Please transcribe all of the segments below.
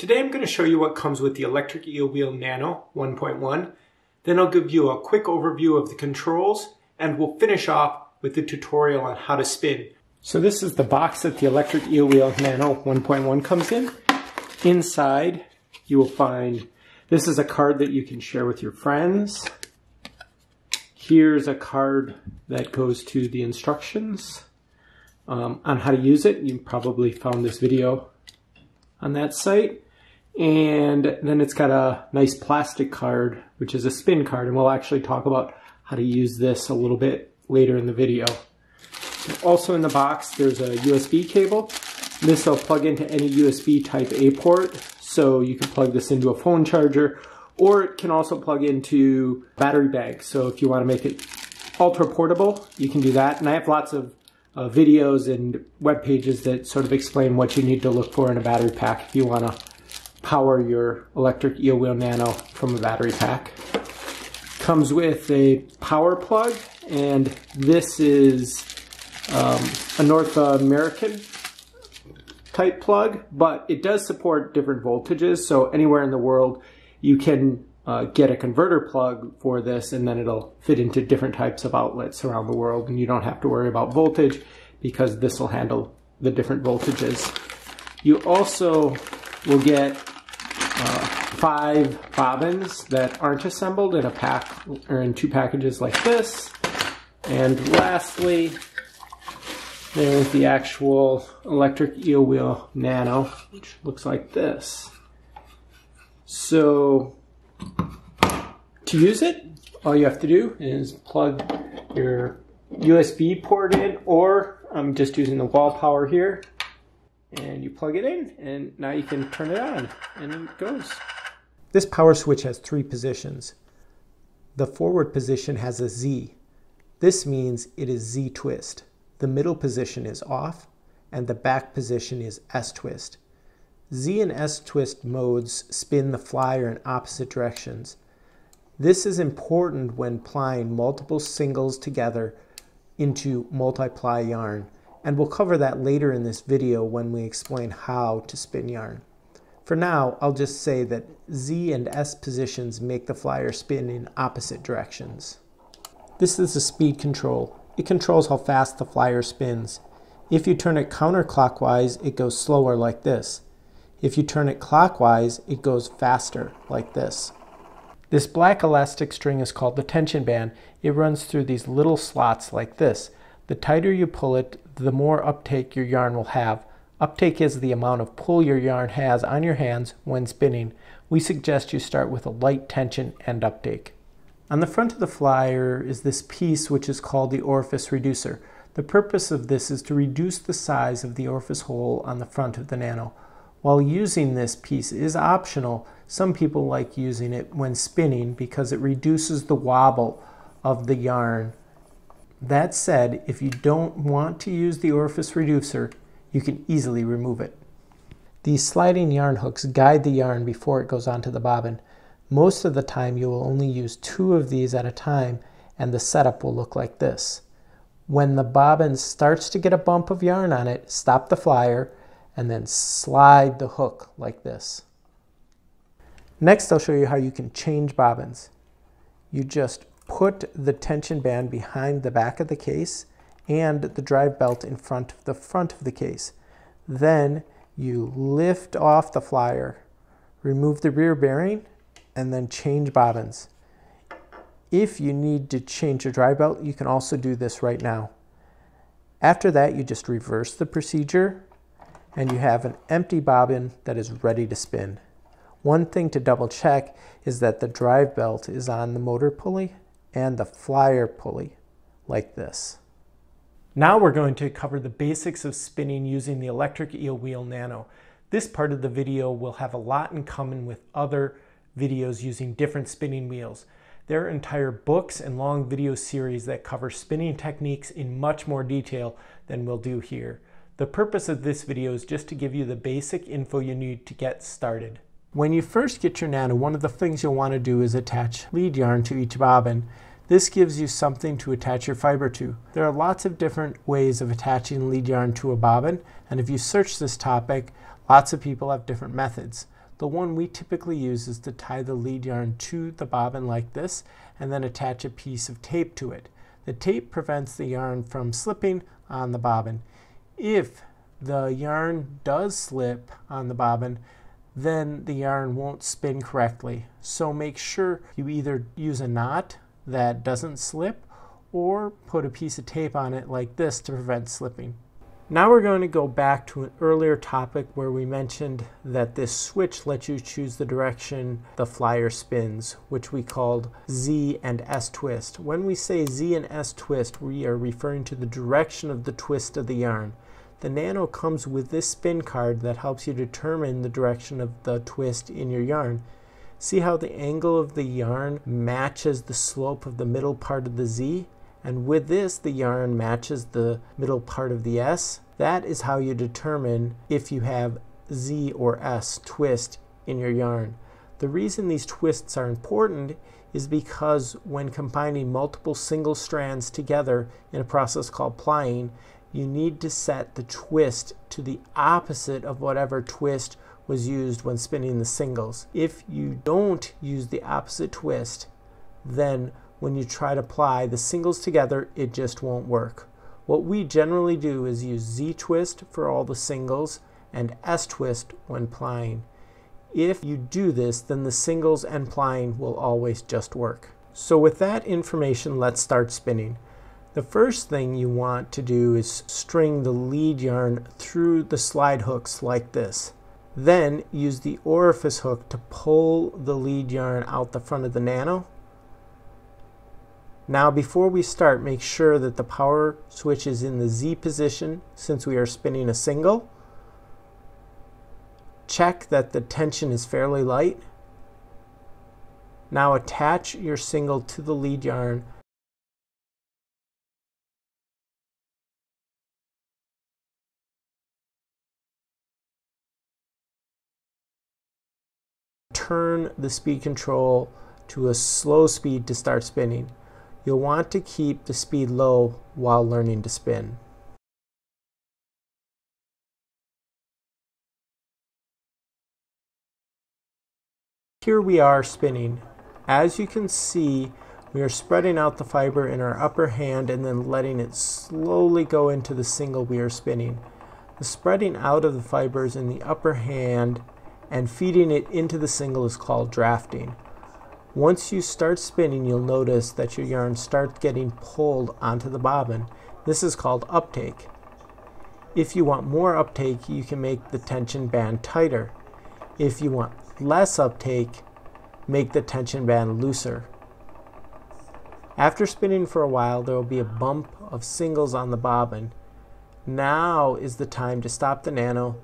Today I'm going to show you what comes with the electric eel wheel Nano 1.1. Then I'll give you a quick overview of the controls and we'll finish off with the tutorial on how to spin. So this is the box that the electric eel wheel Nano 1.1 comes in. Inside you will find, this is a card that you can share with your friends. Here's a card that goes to the instructions um, on how to use it. You probably found this video on that site. And then it's got a nice plastic card, which is a spin card. And we'll actually talk about how to use this a little bit later in the video. Also in the box, there's a USB cable. This will plug into any USB type A port. So you can plug this into a phone charger or it can also plug into battery bank. So if you want to make it ultra portable, you can do that. And I have lots of uh, videos and web pages that sort of explain what you need to look for in a battery pack if you want to power your electric eel wheel nano from a battery pack. Comes with a power plug and this is um, a North American type plug, but it does support different voltages. So anywhere in the world, you can uh, get a converter plug for this and then it'll fit into different types of outlets around the world and you don't have to worry about voltage because this will handle the different voltages. You also will get uh, five bobbins that aren't assembled in a pack or in two packages like this. And lastly, there's the actual electric eel wheel nano, which looks like this. So to use it, all you have to do is plug your USB port in, or I'm just using the wall power here, and you plug it in, and now you can turn it on, and it goes. This power switch has three positions. The forward position has a Z. This means it is Z twist. The middle position is off, and the back position is S twist. Z and S twist modes spin the flyer in opposite directions. This is important when plying multiple singles together into multi-ply yarn, and we'll cover that later in this video when we explain how to spin yarn. For now, I'll just say that Z and S positions make the flyer spin in opposite directions. This is the speed control. It controls how fast the flyer spins. If you turn it counterclockwise, it goes slower like this. If you turn it clockwise, it goes faster like this. This black elastic string is called the tension band. It runs through these little slots like this. The tighter you pull it, the more uptake your yarn will have. Uptake is the amount of pull your yarn has on your hands when spinning. We suggest you start with a light tension and uptake. On the front of the flyer is this piece which is called the orifice reducer. The purpose of this is to reduce the size of the orifice hole on the front of the nano. While using this piece is optional, some people like using it when spinning because it reduces the wobble of the yarn. That said, if you don't want to use the orifice reducer, you can easily remove it. These sliding yarn hooks guide the yarn before it goes onto the bobbin. Most of the time you will only use two of these at a time and the setup will look like this. When the bobbin starts to get a bump of yarn on it, stop the flyer and then slide the hook like this. Next, I'll show you how you can change bobbins. You just put the tension band behind the back of the case and the drive belt in front of the front of the case. Then you lift off the flyer, remove the rear bearing, and then change bobbins. If you need to change your drive belt, you can also do this right now. After that, you just reverse the procedure and you have an empty bobbin that is ready to spin. One thing to double check is that the drive belt is on the motor pulley and the flyer pulley, like this. Now we're going to cover the basics of spinning using the electric eel wheel nano. This part of the video will have a lot in common with other videos using different spinning wheels. There are entire books and long video series that cover spinning techniques in much more detail than we'll do here. The purpose of this video is just to give you the basic info you need to get started. When you first get your nano, one of the things you'll want to do is attach lead yarn to each bobbin. This gives you something to attach your fiber to. There are lots of different ways of attaching lead yarn to a bobbin, and if you search this topic, lots of people have different methods. The one we typically use is to tie the lead yarn to the bobbin like this and then attach a piece of tape to it. The tape prevents the yarn from slipping on the bobbin. If the yarn does slip on the bobbin, then the yarn won't spin correctly. So make sure you either use a knot that doesn't slip or put a piece of tape on it like this to prevent slipping. Now we're going to go back to an earlier topic where we mentioned that this switch lets you choose the direction the flyer spins, which we called Z and S twist. When we say Z and S twist, we are referring to the direction of the twist of the yarn. The Nano comes with this spin card that helps you determine the direction of the twist in your yarn. See how the angle of the yarn matches the slope of the middle part of the Z? And with this, the yarn matches the middle part of the S. That is how you determine if you have Z or S twist in your yarn. The reason these twists are important is because when combining multiple single strands together in a process called plying, you need to set the twist to the opposite of whatever twist was used when spinning the singles. If you don't use the opposite twist, then when you try to ply the singles together, it just won't work. What we generally do is use Z twist for all the singles and S twist when plying. If you do this, then the singles and plying will always just work. So with that information, let's start spinning. The first thing you want to do is string the lead yarn through the slide hooks like this. Then use the orifice hook to pull the lead yarn out the front of the nano now before we start, make sure that the power switch is in the Z position since we are spinning a single. Check that the tension is fairly light. Now attach your single to the lead yarn turn the speed control to a slow speed to start spinning. You'll want to keep the speed low while learning to spin. Here we are spinning. As you can see, we are spreading out the fiber in our upper hand and then letting it slowly go into the single we are spinning. The spreading out of the fibers in the upper hand and feeding it into the single is called drafting. Once you start spinning, you'll notice that your yarn starts getting pulled onto the bobbin. This is called uptake. If you want more uptake, you can make the tension band tighter. If you want less uptake, make the tension band looser. After spinning for a while, there will be a bump of singles on the bobbin. Now is the time to stop the nano,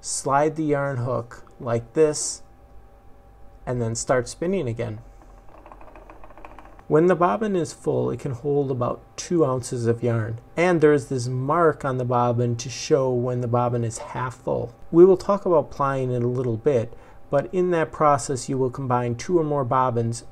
slide the yarn hook like this, and then start spinning again. When the bobbin is full, it can hold about two ounces of yarn. And there's this mark on the bobbin to show when the bobbin is half full. We will talk about plying in a little bit, but in that process you will combine two or more bobbins.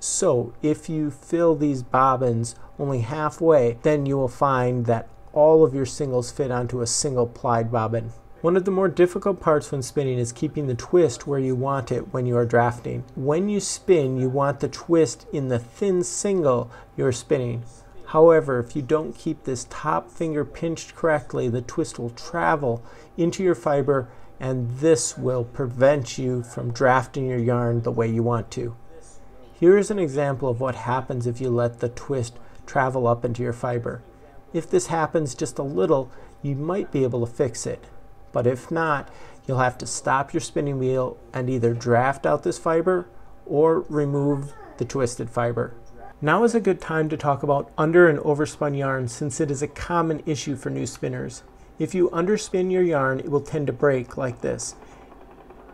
So if you fill these bobbins only halfway, then you will find that all of your singles fit onto a single plied bobbin. One of the more difficult parts when spinning is keeping the twist where you want it when you are drafting. When you spin, you want the twist in the thin single you're spinning. However, if you don't keep this top finger pinched correctly, the twist will travel into your fiber and this will prevent you from drafting your yarn the way you want to. Here is an example of what happens if you let the twist travel up into your fiber. If this happens just a little, you might be able to fix it. But if not, you'll have to stop your spinning wheel and either draft out this fiber or remove the twisted fiber. Now is a good time to talk about under and overspun yarn since it is a common issue for new spinners. If you underspin your yarn, it will tend to break like this.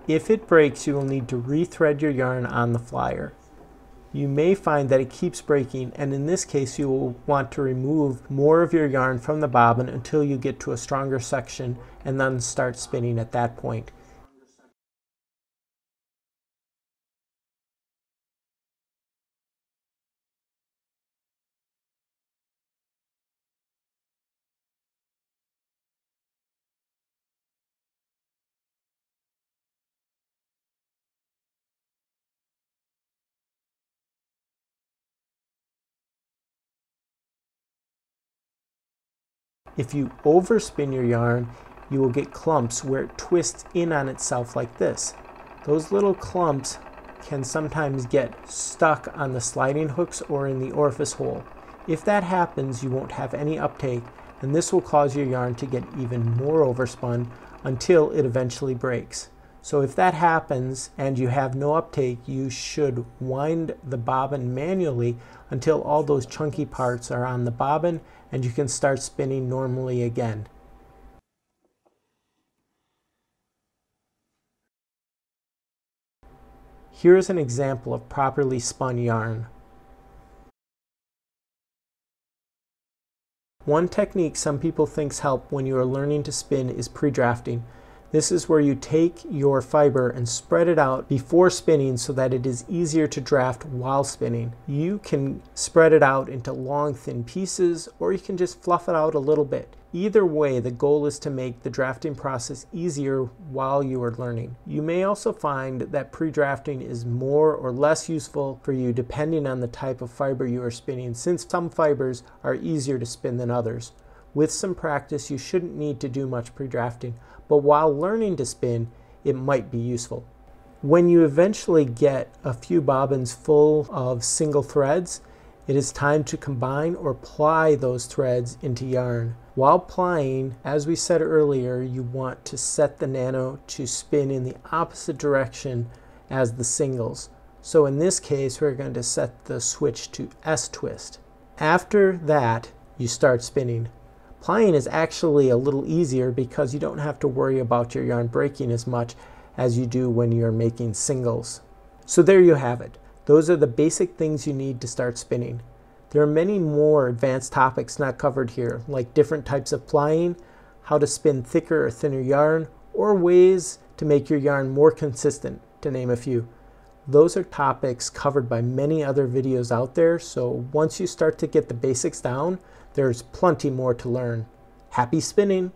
If it breaks, you will need to rethread your yarn on the flyer you may find that it keeps breaking and in this case you will want to remove more of your yarn from the bobbin until you get to a stronger section and then start spinning at that point. If you overspin your yarn, you will get clumps where it twists in on itself like this. Those little clumps can sometimes get stuck on the sliding hooks or in the orifice hole. If that happens, you won't have any uptake, and this will cause your yarn to get even more overspun until it eventually breaks. So if that happens and you have no uptake, you should wind the bobbin manually until all those chunky parts are on the bobbin and you can start spinning normally again. Here is an example of properly spun yarn. One technique some people thinks help when you are learning to spin is pre-drafting. This is where you take your fiber and spread it out before spinning so that it is easier to draft while spinning. You can spread it out into long thin pieces or you can just fluff it out a little bit. Either way, the goal is to make the drafting process easier while you are learning. You may also find that pre-drafting is more or less useful for you depending on the type of fiber you are spinning since some fibers are easier to spin than others. With some practice, you shouldn't need to do much pre-drafting, but while learning to spin, it might be useful. When you eventually get a few bobbins full of single threads, it is time to combine or ply those threads into yarn. While plying, as we said earlier, you want to set the nano to spin in the opposite direction as the singles. So in this case, we're going to set the switch to S twist. After that, you start spinning. Plying is actually a little easier because you don't have to worry about your yarn breaking as much as you do when you're making singles. So there you have it. Those are the basic things you need to start spinning. There are many more advanced topics not covered here, like different types of plying, how to spin thicker or thinner yarn, or ways to make your yarn more consistent, to name a few. Those are topics covered by many other videos out there, so once you start to get the basics down, there's plenty more to learn. Happy spinning!